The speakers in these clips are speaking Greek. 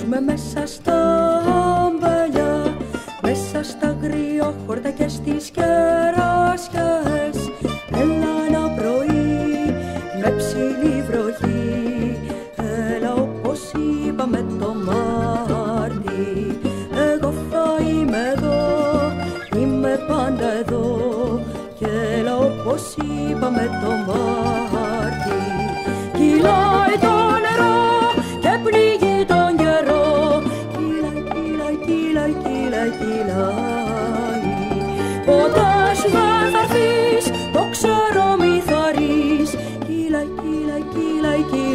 Έλα για να τρέξουμε μέσα στα αμπελιά Μέσα στα αγριόχορτα και στις κεράσιες Έλα ένα πρωί με ψηλή βροχή. Έλα όπως είπαμε το Μάρτι. Εγώ θα είμαι εδώ, είμαι πάντα εδώ. Και έλα όπως είπαμε το Μάρτι. Κυλάει το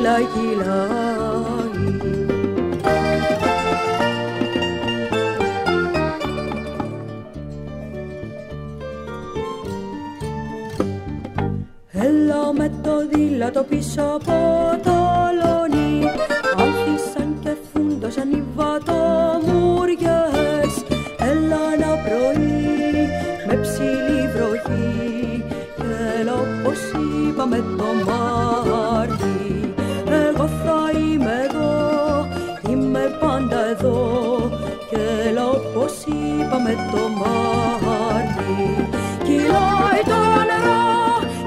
κυλάει, κυλάει, κυλάει Έλα με το δίλατο πίσω από το λόνι Άνθησαν και φούντωσαν οι βατομούριες Έλα ένα πρωί με ψηλή βροχή. Έλα όπως είπαμε το Μάρτι είπαμε το Μάρτι Κυλάει το νερό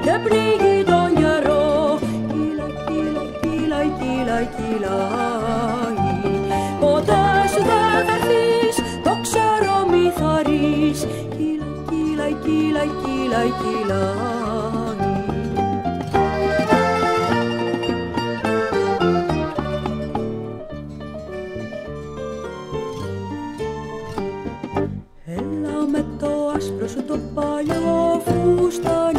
και πνίγει τον καιρό Κυλάει, κυλάει, κυλάει, κυλάει, κυλάει. Ποτέ σου δεν θα έρθεις, το ξέρω μη θα ρεις Κυλάει, κυλάει, κυλάει, κυλάει, κυλάει σου το παλιό φουστάνι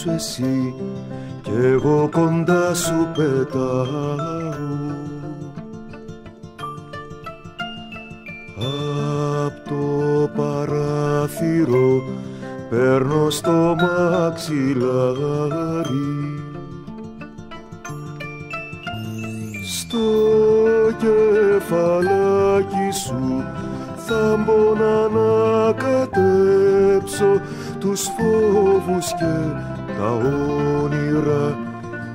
κοιμήσου εσύ κι εγώ κοντά σου πετάω. Απ' το παράθυρο παίρνω στο μαξιλάρι. Στο κεφαλάκι σου θα μπω να ανακατέψω τους φόβους και τα όνειρα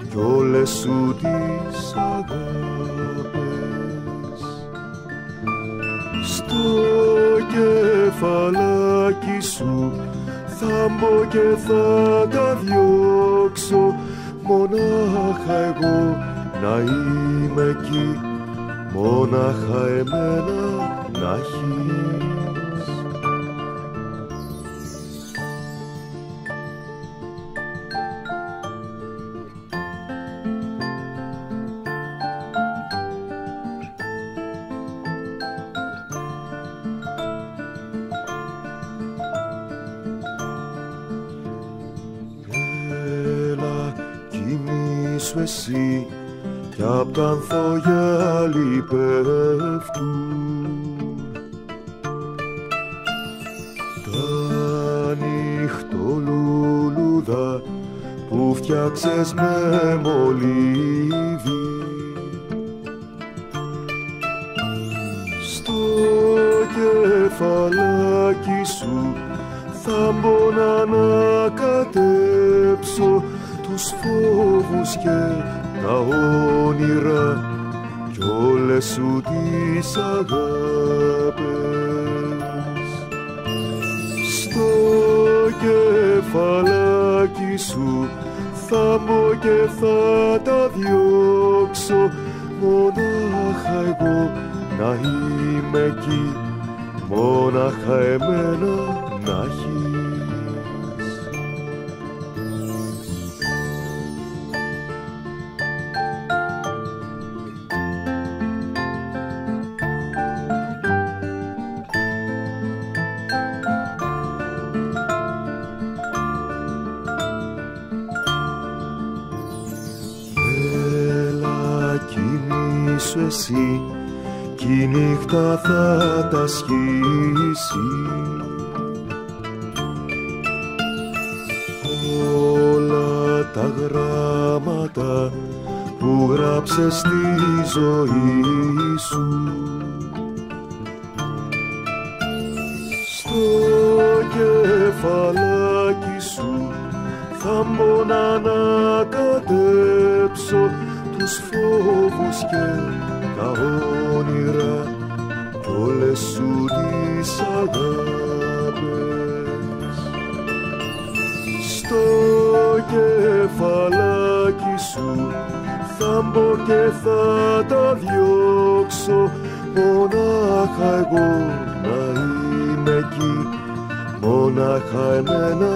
κι όλες σου τις αγάπες. Στο κεφαλάκι σου θα μπω και θα τα διώξω. Μονάχα εγώ να είμαι εκεί. Μόναχα εμένα να έχεις κοιμήσου εσύ κι απ' τα ανθογιάλι πέφτουν. Τα νυχτολούλουδα που φτιάξες με μολύβι. Στο κεφαλάκι σου θα μπω να ανακατέψω τους φόβους και τα όνειρα κι όλες σου τις αγάπες. Κεφαλάκι σου θα μπω και θα τα διώξω. Μονάχα εγώ να είμαι εκεί μόναχα εμένα να έχεις κοιμήσου εσύ. Κι η νύχτα θα τα σχίσει όλα τα γράμματα που γράψες στη ζωή σου. Στο κεφαλάκι σου θα μπω να ανακατέψω τους φόβους και τα όνειρα κι όλες σου τις αγάπες. Στο κεφαλάκι σου θα μπω και θα τα διώξω. Μονάχα εγώ να είμαι εκεί μονάχα εμένα